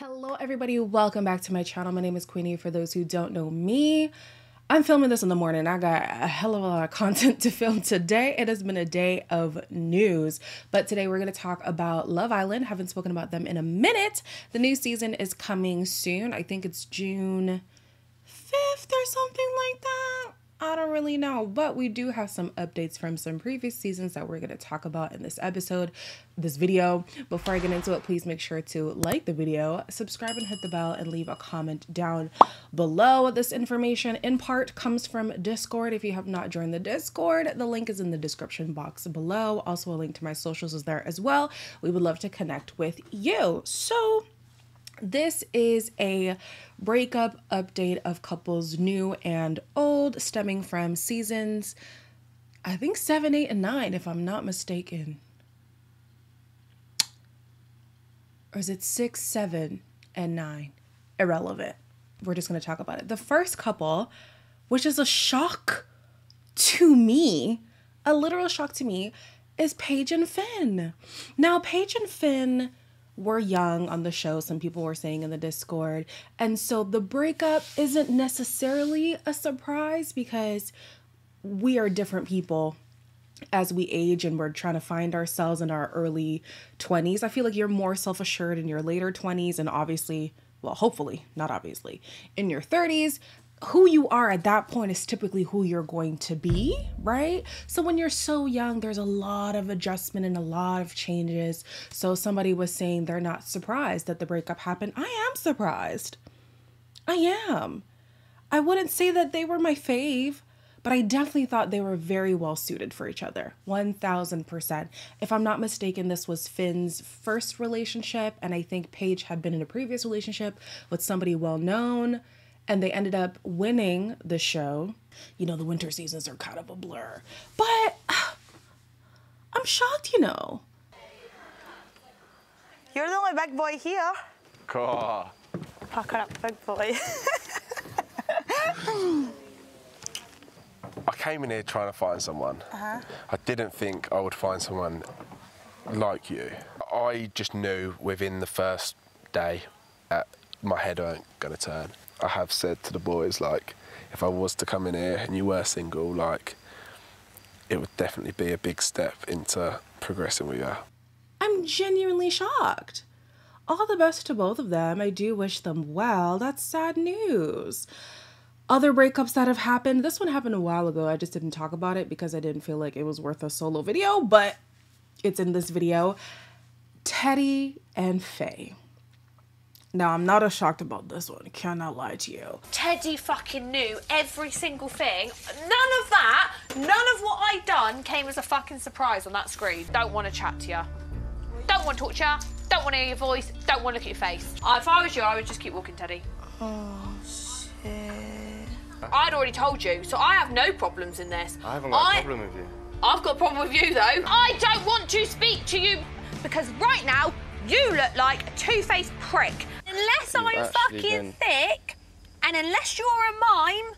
Hello everybody, welcome back to my channel. My name is Queenie. For those who don't know me, I'm filming this in the morning. I got a hell of a lot of content to film today. It has been a day of news, but today we're going to talk about Love Island. Haven't spoken about them in a minute. The new season is coming soon. I think it's June 5th or something like that. I don't really know, but we do have some updates from some previous seasons that we're going to talk about in this episode, this video. Before I get into it, please make sure to like the video, subscribe and hit the bell and leave a comment down below. This information in part comes from Discord. If you have not joined the Discord, the link is in the description box below. Also a link to my socials is there as well. We would love to connect with you. So, this is a breakup update of couples new and old, stemming from seasons, I think seven, eight, and nine, if I'm not mistaken. Or is it six, seven, and nine? Irrelevant. We're just going to talk about it. The first couple, which is a shock to me, a literal shock to me, is Paige and Finn. Now, Paige and Finn were young on the show, some people were saying in the Discord. And so the breakup isn't necessarily a surprise because we are different people as we age and we're trying to find ourselves in our early 20s. I feel like you're more self assured in your later 20s and obviously, well, hopefully, not obviously, in your 30s who you are at that point is typically who you're going to be, right? So when you're so young, there's a lot of adjustment and a lot of changes. So somebody was saying they're not surprised that the breakup happened. I am surprised. I am. I wouldn't say that they were my fave, but I definitely thought they were very well suited for each other. 1000%. If I'm not mistaken, this was Finn's first relationship, and I think Paige had been in a previous relationship with somebody well known and they ended up winning the show. You know, the winter seasons are kind of a blur, but I'm shocked, you know. You're the only big boy here. Cool. Pack up, big boy. I came in here trying to find someone. Uh-huh. I didn't think I would find someone like you. I just knew within the first day that my head weren't going to turn. I have said to the boys, like, if I was to come in here and you were single, like, it would definitely be a big step into progressing with you. I'm genuinely shocked. All the best to both of them. I do wish them well. That's sad news. Other breakups that have happened. This one happened a while ago. I just didn't talk about it because I didn't feel like it was worth a solo video, but it's in this video. Teddy and Faye. Now, I'm not as shocked about this one. Cannot lie to you. Teddy fucking knew every single thing. None of that, none of what I'd done came as a fucking surprise on that screen. Don't want to chat to you. Don't want to talk to you. Don't want to hear your voice. Don't want to look at your face. Uh, if I was you, I would just keep walking, Teddy. Oh, shit. I'd already told you, so I have no problems in this. I haven't got I, a problem with you. I've got a problem with you, though. I don't want to speak to you because right now, you look like a two-faced prick. Unless You've I'm fucking been... thick, and unless you're a mime,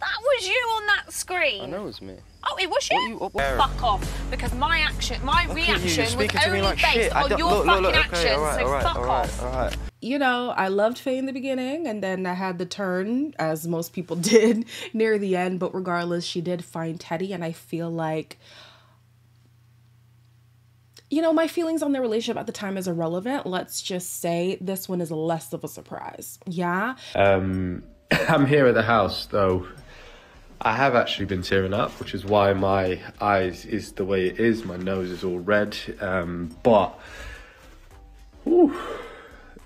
that was you on that screen. I know it was me. Oh, it was you? What you what, what? Fuck off. Because my action, my look reaction was only like based shit. on your look, fucking look, actions. Okay, all right, so all right, fuck all right, off. All right. You know, I loved Faye in the beginning, and then I had the turn, as most people did, near the end. But regardless, she did find Teddy, and I feel like you know, my feelings on their relationship at the time is irrelevant. Let's just say this one is less of a surprise. Yeah. Um, I'm here at the house though. I have actually been tearing up, which is why my eyes is the way it is. My nose is all red. Um, but, whew,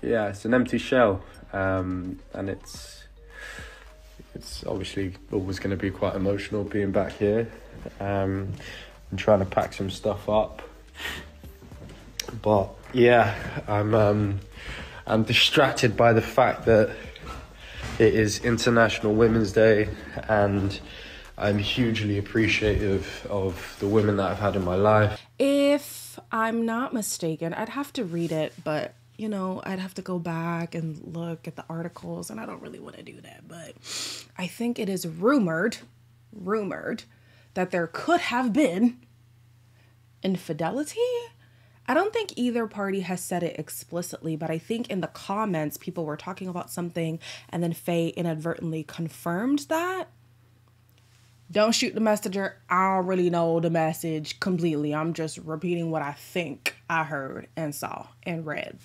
yeah, it's an empty shell, um, and it's it's obviously always going to be quite emotional being back here. Um, I'm trying to pack some stuff up. But yeah, I'm um, I'm distracted by the fact that it is International Women's Day, and I'm hugely appreciative of the women that I've had in my life. If I'm not mistaken, I'd have to read it, but you know, I'd have to go back and look at the articles, and I don't really want to do that. But I think it is rumored, rumored, that there could have been infidelity I don't think either party has said it explicitly, but I think in the comments, people were talking about something and then Faye inadvertently confirmed that. Don't shoot the messenger. I don't really know the message completely. I'm just repeating what I think I heard and saw and read.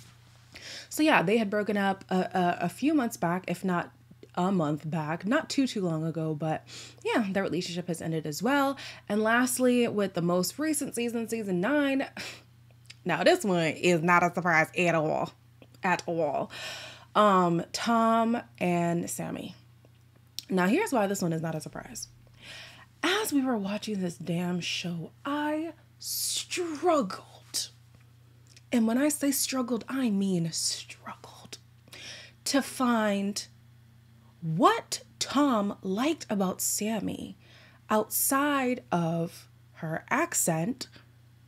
So, yeah, they had broken up a, a, a few months back, if not a month back, not too too long ago, but yeah, their relationship has ended as well. And lastly, with the most recent season, season 9, now this one is not a surprise at all. At all. Um Tom and Samie. Now here's why this one is not a surprise. As we were watching this damn show, I struggled. And when I say struggled, I mean struggled to find what Tom liked about Samie outside of her accent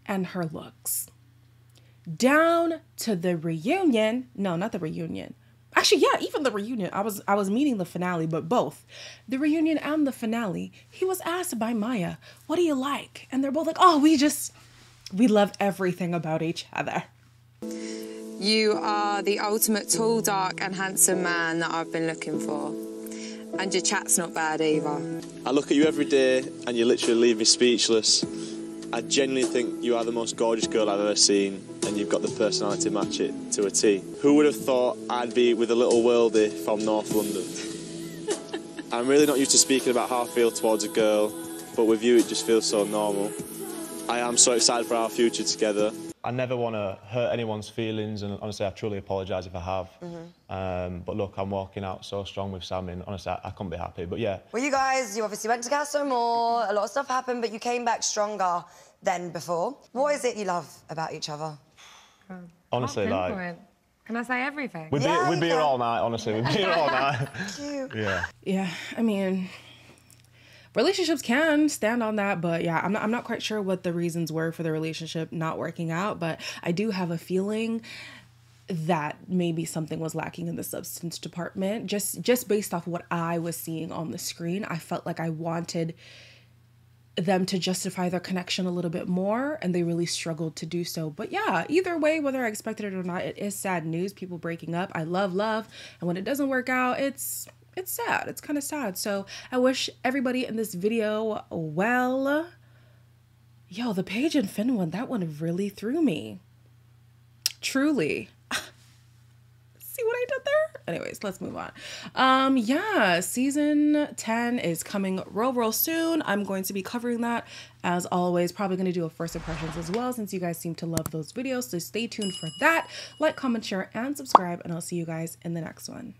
and her looks. Down to the reunion, no, not the reunion. Actually, yeah, even the reunion. I was I was meeting the finale, but both the reunion and the finale. He was asked by Maya, "What do you like?" And they're both like, "Oh, we just we love everything about each other." You are the ultimate tall, dark, and handsome man that I've been looking for. And your chat's not bad either. I look at you every day and you literally leave me speechless. I genuinely think you are the most gorgeous girl I've ever seen and you've got the personality to match it to a T. Who would have thought I'd be with a little worldie from North London? I'm really not used to speaking about how I feel towards a girl, but with you it just feels so normal. I am so excited for our future together. I never want to hurt anyone's feelings, and honestly, I truly apologise if I have. Um, but look, I'm walking out so strong with Sam, and honestly, I, I couldn't be happy. But yeah, Well, you guys, you obviously went to Casa Amor. A lot of stuff happened, but you came back stronger than before. What is it you love about each other? Honestly, like Can I say everything? we'd Yeah, be we'd be here all night. Honestly, we'd be here all night. Cute. yeah. Yeah, I mean, relationships can stand on that, but yeah, I'm not, I'm not quite sure what the reasons were for the relationship not working out, but I do have a feeling that maybe something was lacking in the substance department just just based off what I was seeing on the screen. I felt like I wanted them to justify their connection a little bit more and they really struggled to do so. But yeah, either way whether I expected it or not, it is sad news people breaking up. I love love and when it doesn't work out, it's it's sad. It's kind of sad. So, I wish everybody in this video well. Yo, the Paige and Finn one, that one really threw me. Truly. See what I did there? Anyways, let's move on. Um, yeah, season 10 is coming real, real soon. I'm going to be covering that as always. Probably going to do a first impressions as well since you guys seem to love those videos. So stay tuned for that. Like, comment, share, and subscribe, and I'll see you guys in the next one.